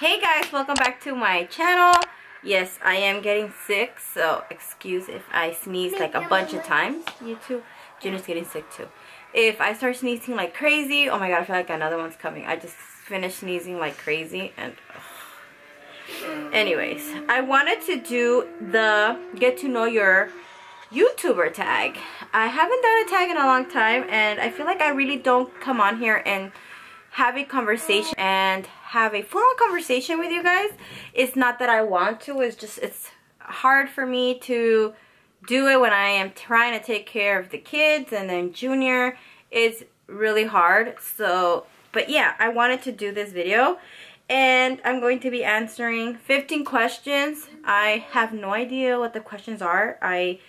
Hey guys, welcome back to my channel. Yes, I am getting sick, so excuse if I sneeze like a bunch of times. You too. Junior's getting sick too. If I start sneezing like crazy, oh my god, I feel like another one's coming. I just finished sneezing like crazy and... Anyways, I wanted to do the get to know your YouTuber tag. I haven't done a tag in a long time and I feel like I really don't come on here and have a conversation and have a full conversation with you guys. It's not that I want to, it's just, it's hard for me to do it when I am trying to take care of the kids and then Junior is really hard. So, but yeah, I wanted to do this video and I'm going to be answering 15 questions. I have no idea what the questions are. I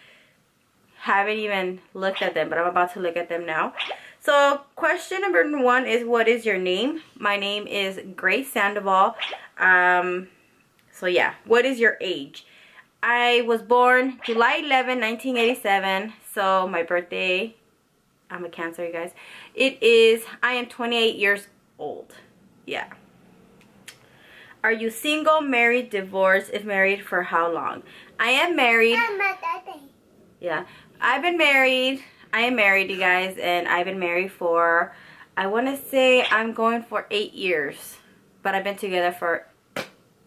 haven't even looked at them, but I'm about to look at them now. So question number one is what is your name? My name is Grace Sandoval. Um, so yeah, what is your age? I was born July 11, 1987. So my birthday, I'm a cancer you guys. It is, I am 28 years old. Yeah. Are you single, married, divorced? If married, for how long? I am married. Yeah. I've been married. I am married, you guys, and I've been married for, I want to say I'm going for eight years. But I've been together for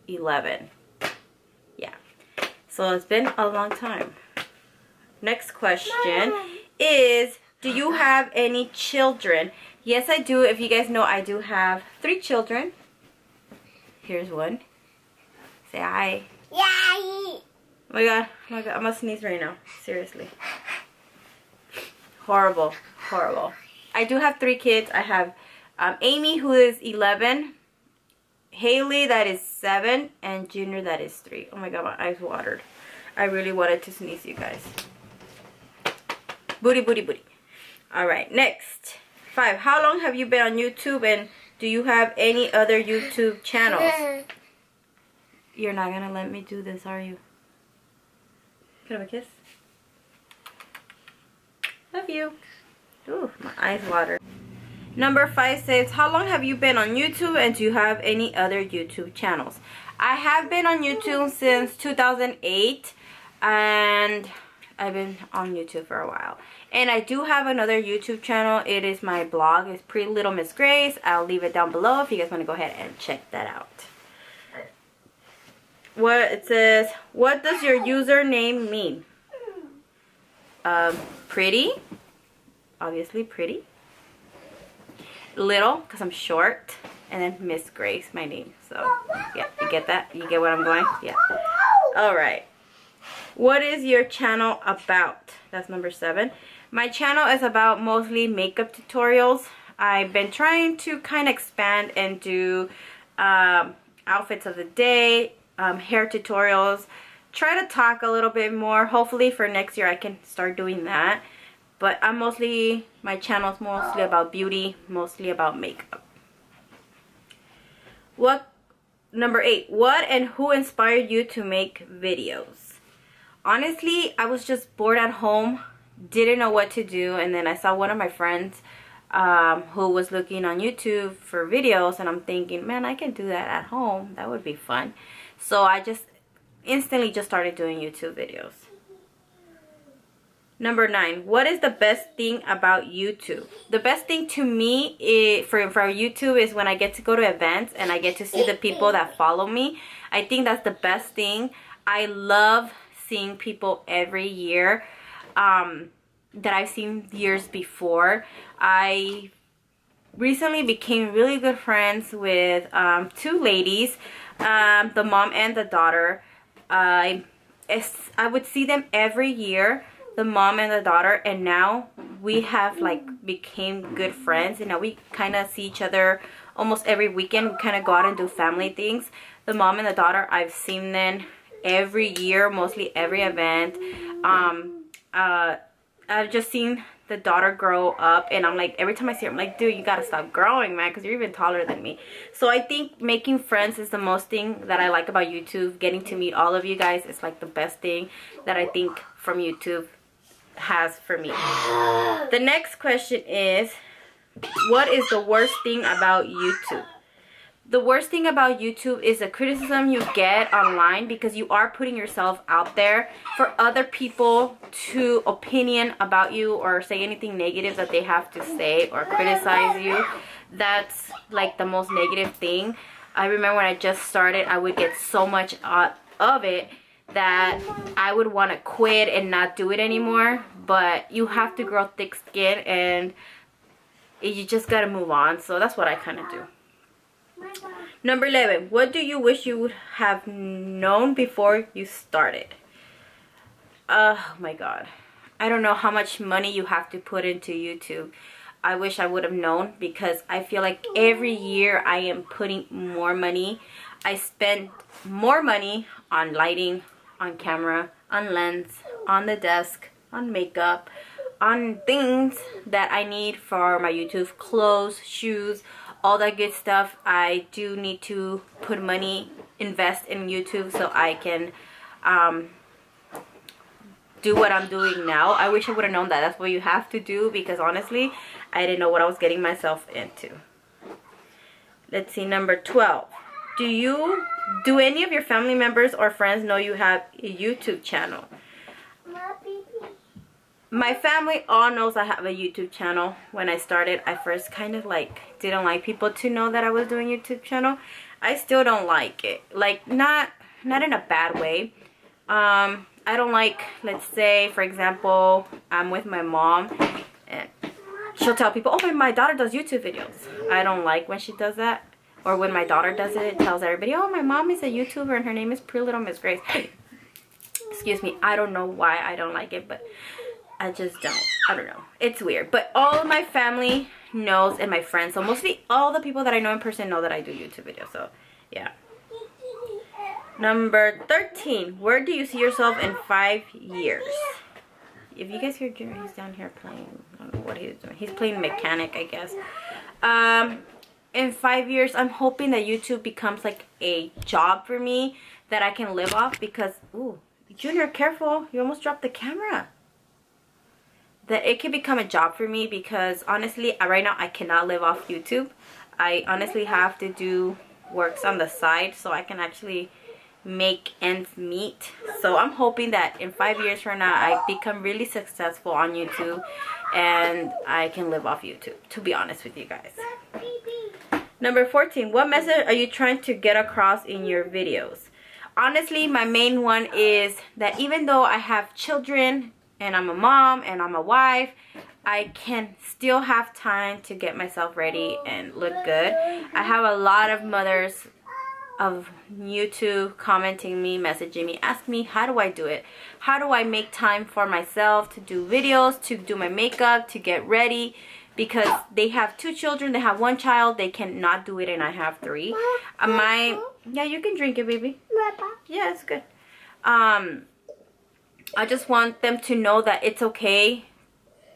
11. Yeah. So it's been a long time. Next question is, do you have any children? Yes, I do. If you guys know, I do have three children. Here's one. Say hi. Yeah. Oh my god, oh my god, I'm gonna sneeze right now. Seriously. Horrible, horrible. I do have three kids. I have um, Amy, who is 11, Haley, that is 7, and Junior, that is 3. Oh my god, my eyes watered. I really wanted to sneeze, you guys. Booty, booty, booty. Alright, next. 5. How long have you been on YouTube, and do you have any other YouTube channels? You're not gonna let me do this, are you? Can I have a kiss? Love you. Ooh, my eyes water. Number five says, how long have you been on YouTube and do you have any other YouTube channels? I have been on YouTube since 2008 and I've been on YouTube for a while. And I do have another YouTube channel. It is my vlog. It's Pretty Little Miss Grace. I'll leave it down below if you guys want to go ahead and check that out what it says what does your username mean um, pretty. Obviously pretty. Little because I'm short. And then Miss Grace my name. So yeah you get that? You get what I'm going? Yeah. All right. What is your channel about? That's number seven. My channel is about mostly makeup tutorials. I've been trying to kind of expand and do um, outfits of the day um, hair tutorials. Try to talk a little bit more. Hopefully for next year I can start doing that. But I'm mostly, my channel is mostly about beauty, mostly about makeup. What, number eight, what and who inspired you to make videos? Honestly, I was just bored at home, didn't know what to do, and then I saw one of my friends um, who was looking on YouTube for videos, and I'm thinking, man, I can do that at home. That would be fun. So I just instantly just started doing YouTube videos. Number nine, what is the best thing about YouTube? The best thing to me is, for, for YouTube is when I get to go to events and I get to see the people that follow me. I think that's the best thing. I love seeing people every year um, that I've seen years before. I recently became really good friends with um, two ladies um, the mom and the daughter. I, I would see them every year, the mom and the daughter, and now we have like became good friends. You know, we kind of see each other almost every weekend. We kind of go out and do family things. The mom and the daughter, I've seen them every year, mostly every event. Um, uh, I've just seen the daughter grow up and I'm like every time I see her I'm like dude you gotta stop growing man because you're even taller than me. So I think making friends is the most thing that I like about YouTube. Getting to meet all of you guys is like the best thing that I think from YouTube has for me. The next question is what is the worst thing about YouTube the worst thing about YouTube is the criticism you get online because you are putting yourself out there for other people to opinion about you or say anything negative that they have to say or criticize you. That's like the most negative thing. I remember when I just started, I would get so much out of it that I would want to quit and not do it anymore. But you have to grow thick skin and you just got to move on. So that's what I kind of do. Number 11. What do you wish you would have known before you started? Uh, oh my god. I don't know how much money you have to put into YouTube. I wish I would have known because I feel like every year I am putting more money. I spend more money on lighting, on camera, on lens, on the desk, on makeup, on things that I need for my YouTube, clothes, shoes, all that good stuff. I do need to put money invest in YouTube so I can um, do what I'm doing now. I wish I would have known that. That's what you have to do because honestly I didn't know what I was getting myself into. Let's see number 12 do you do any of your family members or friends know you have a YouTube channel my family all knows I have a YouTube channel. When I started, I first kind of like didn't like people to know that I was doing YouTube channel. I still don't like it. Like not not in a bad way. Um, I don't like, let's say, for example, I'm with my mom and she'll tell people, oh, my, daughter does YouTube videos. I don't like when she does that. Or when my daughter does it, it tells everybody, oh, my mom is a YouTuber and her name is Pretty Little Miss Grace. Excuse me, I don't know why I don't like it, but I just don't. I don't know. It's weird. But all of my family knows and my friends. So mostly all the people that I know in person know that I do YouTube videos. So yeah. Number 13. Where do you see yourself in five years? If you guys hear Jerry, he's down here playing. I don't know what he's doing. He's playing mechanic, I guess. Um, in five years, I'm hoping that YouTube becomes like a job for me that I can live off because, ooh, Junior, careful. You almost dropped the camera that it can become a job for me because honestly uh, right now I cannot live off YouTube. I honestly have to do works on the side so I can actually make ends meet. So I'm hoping that in five years from now I become really successful on YouTube and I can live off YouTube to be honest with you guys. Number 14 what message are you trying to get across in your videos? Honestly my main one is that even though I have children and I'm a mom and I'm a wife, I can still have time to get myself ready and look good. I have a lot of mothers of YouTube commenting me, messaging me, ask me how do I do it? How do I make time for myself to do videos, to do my makeup, to get ready? Because they have two children, they have one child, they cannot do it and I have three. Uh, my, yeah, you can drink it, baby. Yeah, it's good. Um, I just want them to know that it's okay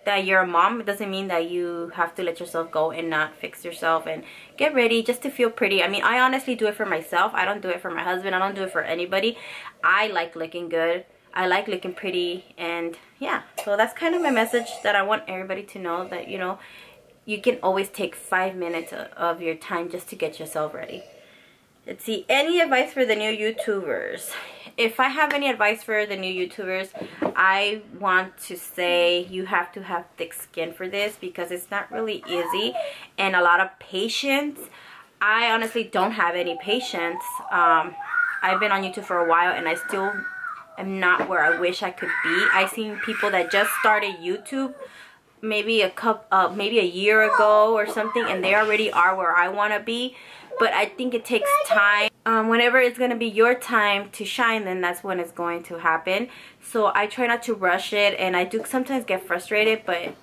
that you're a mom. It doesn't mean that you have to let yourself go and not fix yourself and get ready just to feel pretty. I mean, I honestly do it for myself. I don't do it for my husband. I don't do it for anybody. I like looking good. I like looking pretty and yeah. So that's kind of my message that I want everybody to know that, you know, you can always take five minutes of your time just to get yourself ready. Let's see, any advice for the new YouTubers? If I have any advice for the new YouTubers, I want to say you have to have thick skin for this because it's not really easy and a lot of patience. I honestly don't have any patience. Um, I've been on YouTube for a while and I still am not where I wish I could be. I've seen people that just started YouTube maybe a cup uh, maybe a year ago or something and they already are where I want to be but I think it takes time um, whenever it's going to be your time to shine then that's when it's going to happen. So I try not to rush it and I do sometimes get frustrated but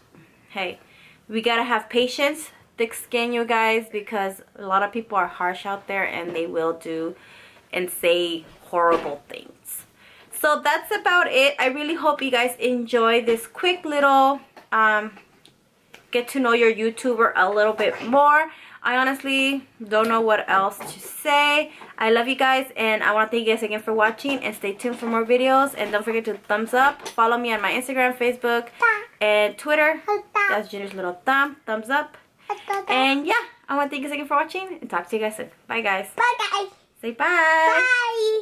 hey we gotta have patience thick skin you guys because a lot of people are harsh out there and they will do and say horrible things. So that's about it. I really hope you guys enjoy this quick little um, get to know your YouTuber a little bit more I honestly don't know what else to say. I love you guys and I want to thank you guys again for watching and stay tuned for more videos and don't forget to thumbs up. Follow me on my Instagram, Facebook, and Twitter. That's Junior's little thumb. Thumbs up. And yeah, I want to thank you guys again for watching and talk to you guys soon. Bye, guys. Bye, guys. Say bye. Bye.